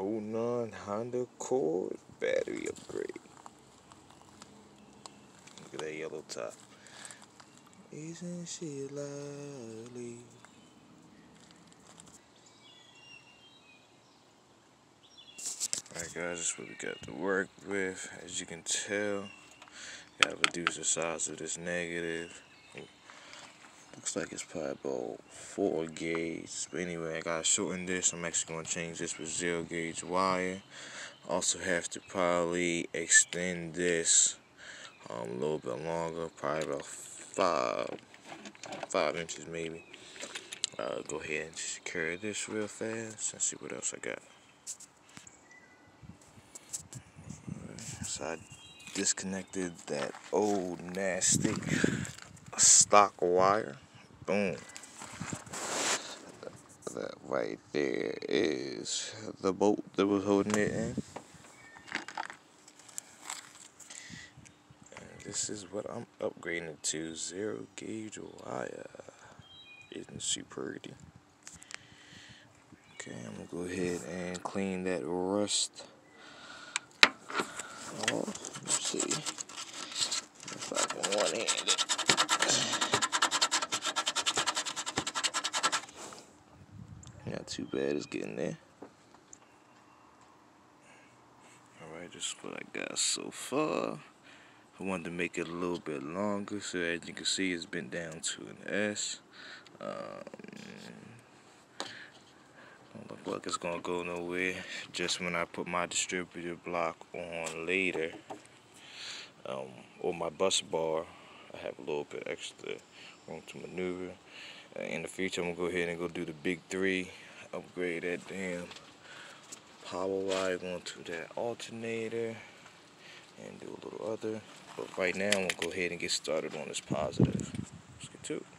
09 Honda Accord battery upgrade. Look at that yellow top. Isn't she lovely? Alright guys, this is what we got to work with. As you can tell, gotta reduce the size of this negative. Looks like it's probably about 4 gauge. But anyway, I gotta shorten this. I'm actually gonna change this with 0 gauge wire. Also have to probably extend this um, a little bit longer, probably about 5, 5 inches maybe. Uh, go ahead and secure this real fast and see what else I got. So I disconnected that old nasty stock wire. Boom. That right there is the bolt that was holding it in. And this is what I'm upgrading to zero gauge wire. Isn't she pretty? Okay, I'm gonna go ahead and clean that rust off. Not too bad, it's getting there. Alright, this is what I got so far. I wanted to make it a little bit longer, so as you can see, it's been down to an S. Um, don't look like it's gonna go nowhere. Just when I put my distributor block on later, um, or my bus bar, I have a little bit extra room to maneuver. Uh, in the future, I'm gonna go ahead and go do the big three, upgrade that damn power wire onto that alternator, and do a little other. But right now, I'm gonna go ahead and get started on this positive. Let's get to it.